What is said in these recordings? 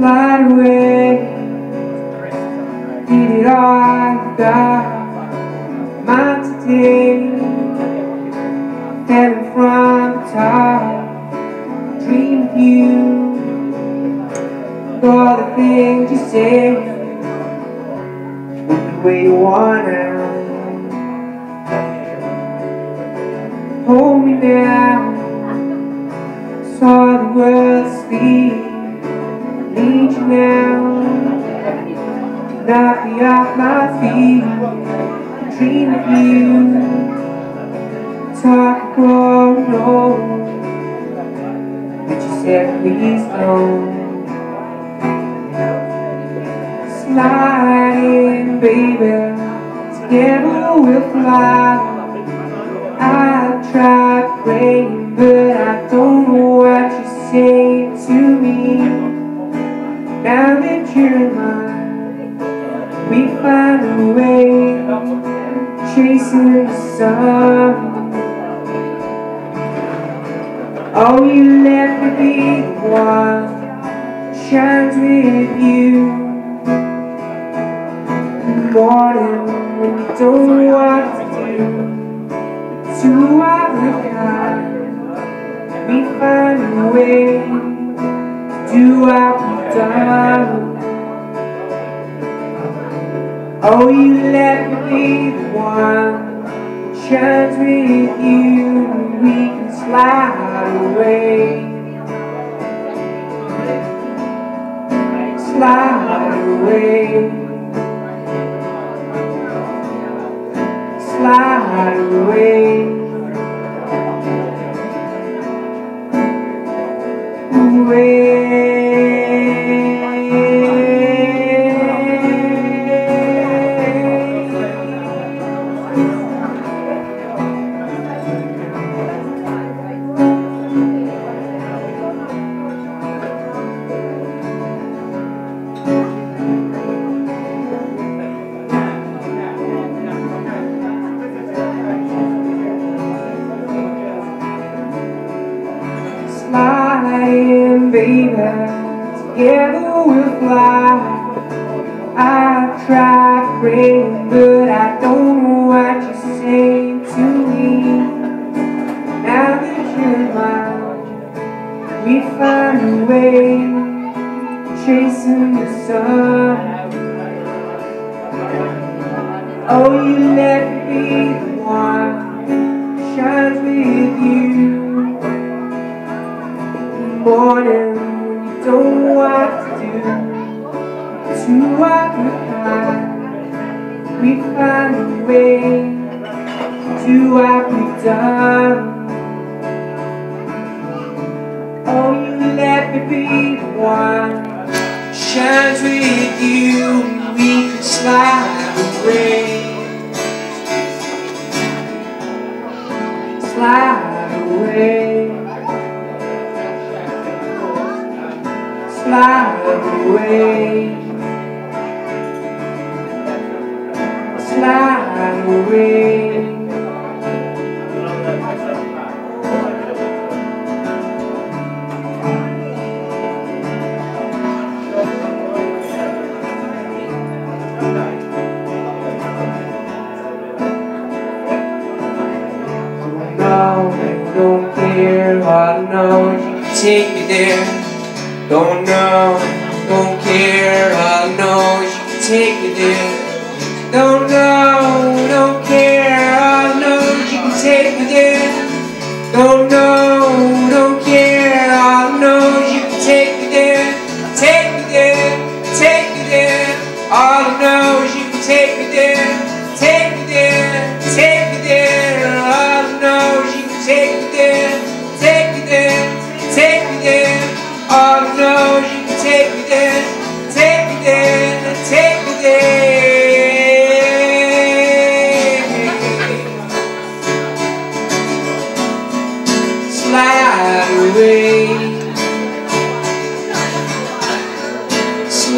my way. Did it all like got. My today. Heaven from the top, dream of you. All the things you say, the way you wanna. Hold me now, saw the world sleep. You now knock me off my feet Dream of you Talk growing old But you said please don't Slide in baby Together we'll fly. I've tried praying But I don't know what you say Mine we find a way chasing the sun. Oh, you let me be the one shines with you. Morning when you don't know what to do, two a kind. We find a way do what we've done. Oh, you let me be the one shines with you. We can slide baby. Together we'll fly. I try praying, but I don't know what you say to me. Now that you're mine, we find a way, chasing the sun. Oh, you let me be the one, morning when you don't know what to do. To what we find, we find a way to do what we've done. Oh, you let me be the one shines with you, we can slide away. Slide away. Away Slide away I don't care, I know you take me there. Don't know, all I know you can take me there. Don't know,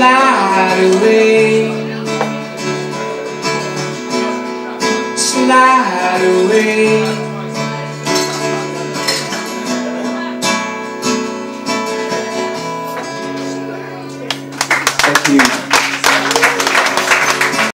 slide away, slide away.